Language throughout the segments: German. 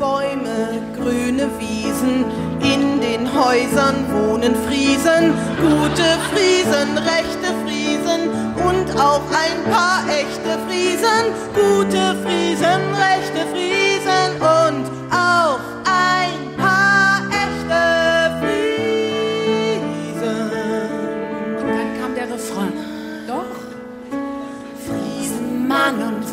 Bäume, grüne Wiesen, in den Häusern wohnen Friesen, gute Friesen, rechte Friesen und auch ein paar echte Friesen, gute Friesen, rechte Friesen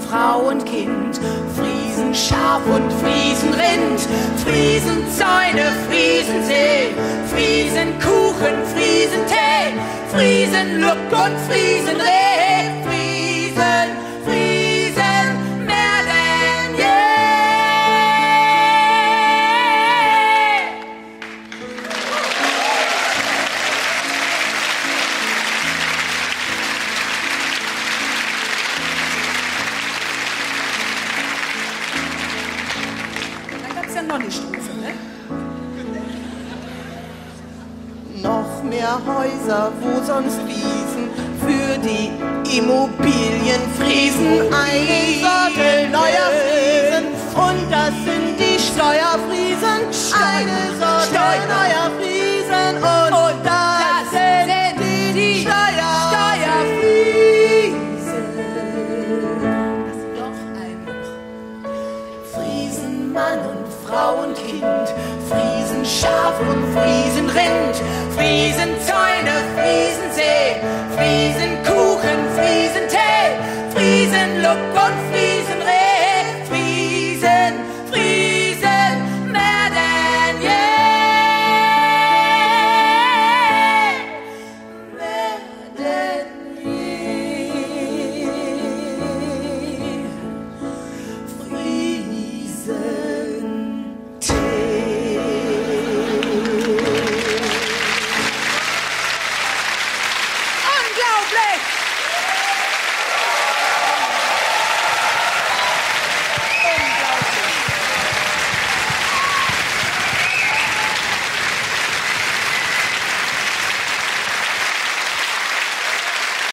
Frau und Kind, Friesen, Schaf und Friesenrind, Friesenzäune, Friesensee, Friesenkuchen, Friesentee, Friesenluck und Friesenreh, Friesen, ja noch eine Strophe, ne? Noch mehr Häuser, wo sonst Wiesen für die Immobilien friesen. Eine Sorte neuer Friesen und das sind die Steuerfriesen. Eine Mann und Frau und Kind, Friesen, Schaf und Friesen,